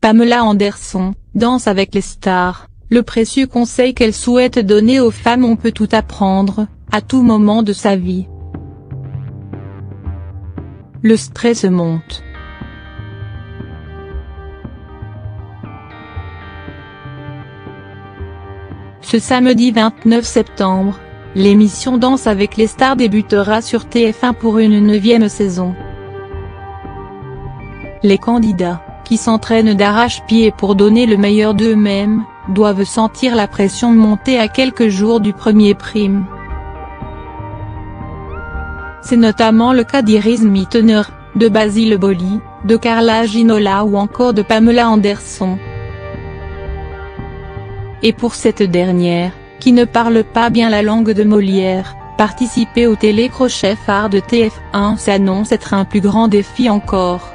Pamela Anderson, Danse avec les stars, le précieux conseil qu'elle souhaite donner aux femmes on peut tout apprendre, à tout moment de sa vie. Le stress monte. Ce samedi 29 septembre, l'émission Danse avec les stars débutera sur TF1 pour une neuvième saison. Les candidats, qui s'entraînent d'arrache-pied pour donner le meilleur d'eux-mêmes, doivent sentir la pression monter à quelques jours du premier prime. C'est notamment le cas d'Iris Mittener, de Basile Boli, de Carla Ginola ou encore de Pamela Anderson. Et pour cette dernière, qui ne parle pas bien la langue de Molière, participer au télécrochet phare de TF1 s'annonce être un plus grand défi encore.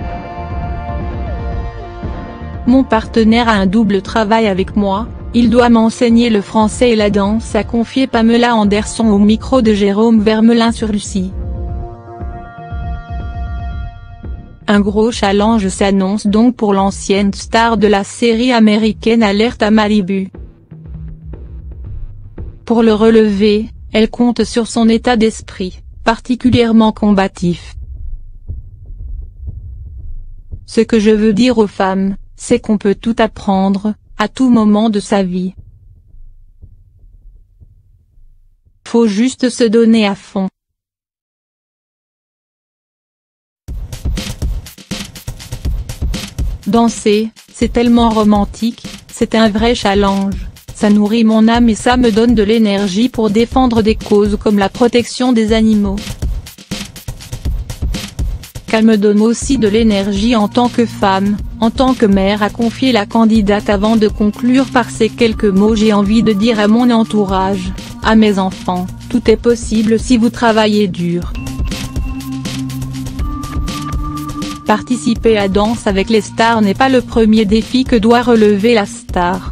Mon partenaire a un double travail avec moi, il doit m'enseigner le français et la danse a confié Pamela Anderson au micro de Jérôme Vermelin sur Lucie. Un gros challenge s'annonce donc pour l'ancienne star de la série américaine Alerte à Malibu. Pour le relever, elle compte sur son état d'esprit, particulièrement combatif. Ce que je veux dire aux femmes, c'est qu'on peut tout apprendre, à tout moment de sa vie. Faut juste se donner à fond. Danser, c'est tellement romantique, c'est un vrai challenge ça nourrit mon âme et ça me donne de l'énergie pour défendre des causes comme la protection des animaux. Qu'elle me donne aussi de l'énergie en tant que femme, en tant que mère a confié la candidate avant de conclure par ces quelques mots j'ai envie de dire à mon entourage, à mes enfants, tout est possible si vous travaillez dur. Participer à Danse avec les stars n'est pas le premier défi que doit relever la star.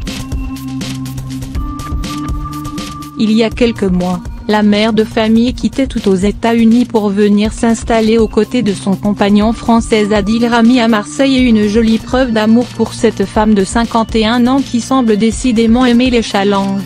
Il y a quelques mois, la mère de famille quittait tout aux États-Unis pour venir s'installer aux côtés de son compagnon français Adil Rami à Marseille et une jolie preuve d'amour pour cette femme de 51 ans qui semble décidément aimer les challenges.